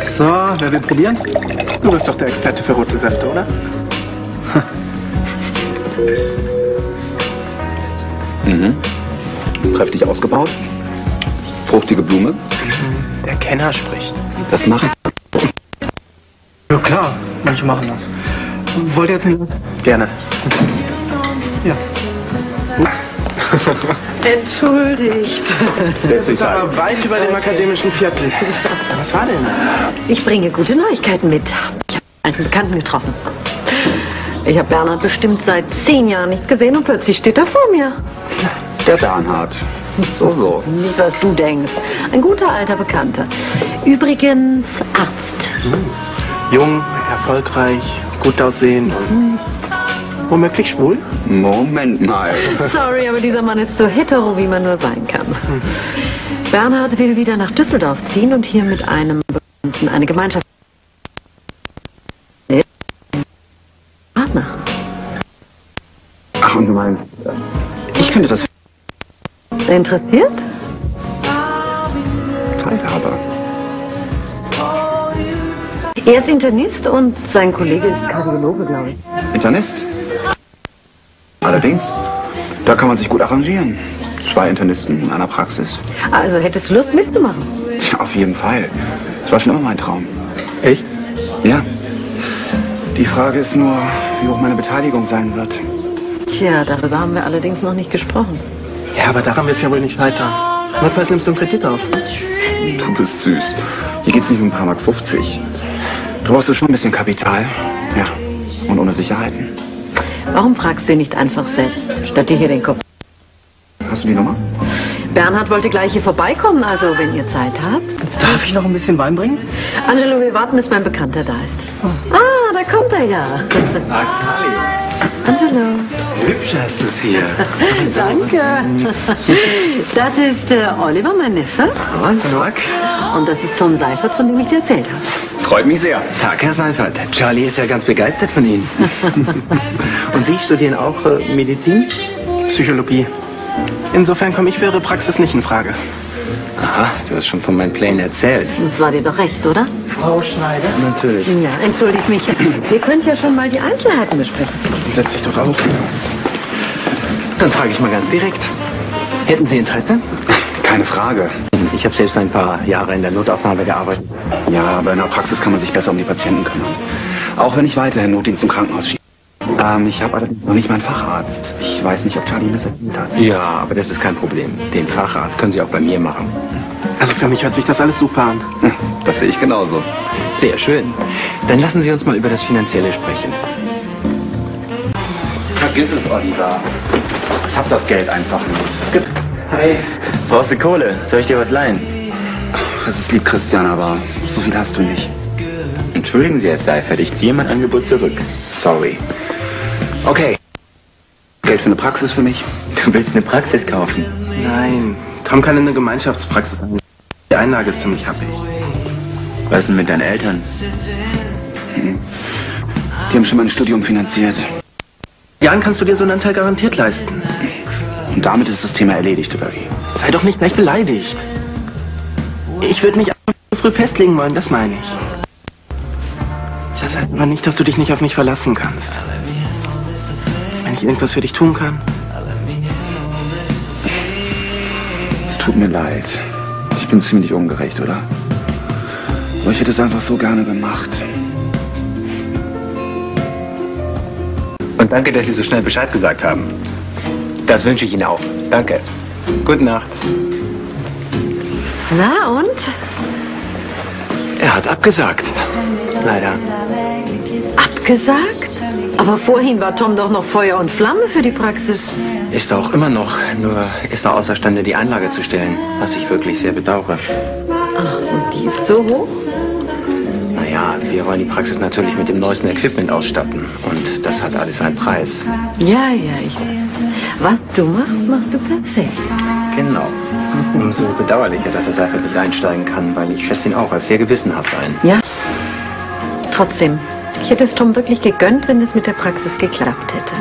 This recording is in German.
So, wer will probieren? Du bist doch der Experte für rote Säfte, oder? Mhm. Kräftig ausgebaut. Fruchtige Blume. Der Kenner spricht. Das macht. Ja klar, manche machen das. Wollt ihr jetzt hin? Gerne. Ja. Entschuldigt. Das ist aber weit über dem akademischen Viertel. Was war denn? Ich bringe gute Neuigkeiten mit. Ich habe einen alten Bekannten getroffen. Ich habe Bernhard bestimmt seit zehn Jahren nicht gesehen und plötzlich steht er vor mir. Der Bernhard. So, so. Nicht, was du denkst. Ein guter alter Bekannter. Übrigens Arzt. Jung, erfolgreich, gut aussehen und womöglich schwul? Moment mal. Sorry, aber dieser Mann ist so hetero, wie man nur sein kann. Bernhard will wieder nach Düsseldorf ziehen und hier mit einem Bekannten eine Gemeinschaft. Partner. Ach, und du meinst, ich könnte das Interessiert? Teilhaber. Er ist Internist und sein Kollege ist Kardiologe, glaube ich. Internist? Allerdings, da kann man sich gut arrangieren. Zwei Internisten in einer Praxis. Also hättest du Lust mitzumachen? Ja, auf jeden Fall. Das war schon immer mein Traum. Echt? Ja. Die Frage ist nur, wie hoch meine Beteiligung sein wird. Tja, darüber haben wir allerdings noch nicht gesprochen. Ja, aber daran wird es ja wohl nicht scheitern. Notfalls nimmst du einen Kredit auf. Du bist süß. Hier geht's nicht um ein paar Mark 50. Du brauchst du schon ein bisschen Kapital. Ja. Und ohne Sicherheiten. Warum fragst du ihn nicht einfach selbst, statt dir hier den Kopf? Hast du die Nummer? Bernhard wollte gleich hier vorbeikommen, also wenn ihr Zeit habt. Darf ich noch ein bisschen Wein bringen? Angelo, wir warten, bis mein Bekannter da ist. Ah, da kommt er ja. Angelo. Hübsch hast du's hier. Danke. Das ist äh, Oliver, mein Neffe. Und, Mark? Und das ist Tom Seifert, von dem ich dir erzählt habe. Freut mich sehr. Tag, Herr Seifert. Charlie ist ja ganz begeistert von Ihnen. Und Sie studieren auch äh, Medizin? Psychologie. Insofern komme ich für Ihre Praxis nicht in Frage. Aha, du hast schon von meinen Plänen erzählt. Das war dir doch recht, oder? Frau Schneider? Natürlich. Ja, entschuldigt mich. Wir können ja schon mal die Einzelheiten besprechen. Setz dich doch auf. Dann frage ich mal ganz direkt. Hätten Sie Interesse? Keine Frage. Ich habe selbst ein paar Jahre in der Notaufnahme gearbeitet. Ja, aber in der Praxis kann man sich besser um die Patienten kümmern. Auch wenn ich weiterhin Notdienst im Krankenhaus schiebe. Ähm, ich habe allerdings noch nicht meinen Facharzt. Ich weiß nicht, ob Charlie mir das erzählt hat. Ja, aber das ist kein Problem. Den Facharzt können Sie auch bei mir machen. Also für mich hört sich das alles super an. Hm, Das sehe ich genauso. Sehr schön. Dann lassen Sie uns mal über das Finanzielle sprechen. Vergiss es, Oliver. Ich habe das Geld einfach nicht. Es gibt Hey. Brauchst du Kohle? Soll ich dir was leihen? Das ist lieb, Christian, aber so viel hast du nicht. Entschuldigen Sie, Herr Seifert, ich ziehe mein Angebot zurück. Sorry. Okay. Geld für eine Praxis für mich? Du willst eine Praxis kaufen? Nein, Tom kann in eine Gemeinschaftspraxis an. Die Einlage ist ziemlich happig. Was denn mit deinen Eltern? Die haben schon mein Studium finanziert. Jan, kannst du dir so einen Anteil garantiert leisten? Und damit ist das Thema erledigt, oder wie? Sei doch nicht gleich beleidigt. Ich würde mich früh festlegen wollen, das meine ich. Das heißt aber nicht, dass du dich nicht auf mich verlassen kannst. Wenn ich irgendwas für dich tun kann. Es tut mir leid. Ich bin ziemlich ungerecht, oder? Aber ich hätte es einfach so gerne gemacht. Und danke, dass Sie so schnell Bescheid gesagt haben. Das wünsche ich Ihnen auch. Danke. Gute Nacht. Na und? Er hat abgesagt. Leider. Abgesagt? Aber vorhin war Tom doch noch Feuer und Flamme für die Praxis. Ist er auch immer noch, nur ist er außerstande, die Einlage zu stellen, was ich wirklich sehr bedauere. Ach, und die ist so hoch? Naja, wir wollen die Praxis natürlich mit dem neuesten Equipment ausstatten. Und das hat alles einen Preis. Ja, ja, ich weiß. Was du machst, machst du perfekt. Genau. Umso bedauerlicher, dass er Seifert nicht einsteigen kann, weil ich schätze ihn auch als sehr gewissenhaft ein. Ja. Trotzdem, ich hätte es Tom wirklich gegönnt, wenn es mit der Praxis geklappt hätte.